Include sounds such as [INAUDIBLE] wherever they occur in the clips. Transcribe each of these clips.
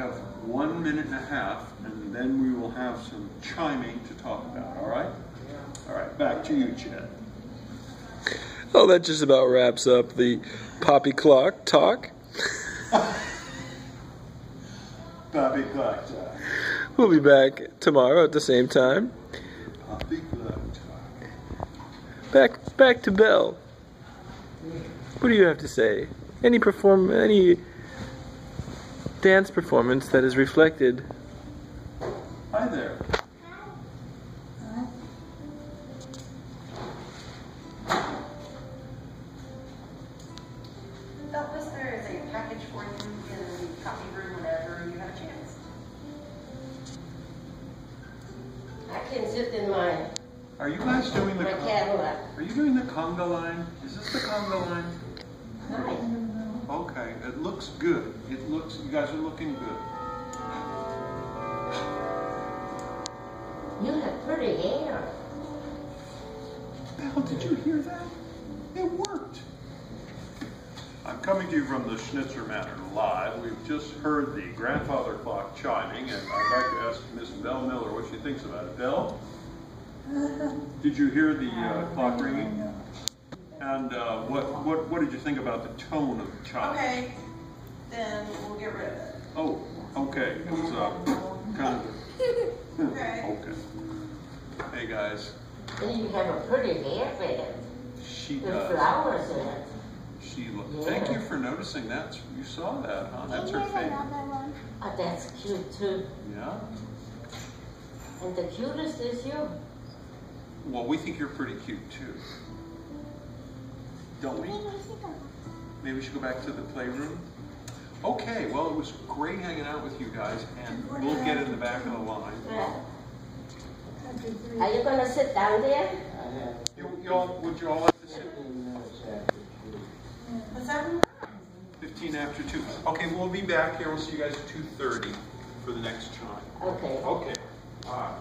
have one minute and a half, and then we will have some chiming to talk about, all right? All right, back to you, Chet. Oh, that just about wraps up the poppy clock talk. [LAUGHS] Poppy clock talk. We'll be back tomorrow at the same time. Poppy clock talk. Back back to Belle. What do you have to say? Any perform any dance performance that is reflected Hi there. Douglas, there is a package for you in the copy room whenever you have a chance. I can sit in my, Are you guys doing the my con- Cadillac. Are you doing the conga line? Is this the conga line? Hi. Okay, it looks good. It looks, you guys are looking good. You have pretty hair. Belle, did you hear that? It worked. I'm coming to you from the Schnitzer Manor live. We've just heard the grandfather clock chiming, and I'd like to ask Miss Belle Miller what she thinks about it. Belle, did you hear the uh, clock ringing? And uh, what, what, what did you think about the tone of the child? Okay, then we'll get rid of it. Oh, okay. It was uh, kind of. [LAUGHS] Okay. Okay. Hey guys, And you have a pretty hairband she with does. flowers in it. She. lo- Thank you for noticing that. You saw that, huh? That's her favorite. Oh, that's cute too. Yeah. And the cutest is you. Well, we think you're pretty cute too. Don't we? Maybe we should go back to the playroom. Okay. Well, it was great hanging out with you guys, and we'll get in the back of the line. Are you gonna sit down there? You, you all, would you all like to sit? What's that? 15 after 2. Okay, we'll be back here. We'll see you guys at 2.30 for the next time. Okay. Okay. All right.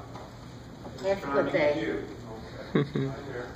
Have a good to get day. you. Okay. [LAUGHS] Hi there.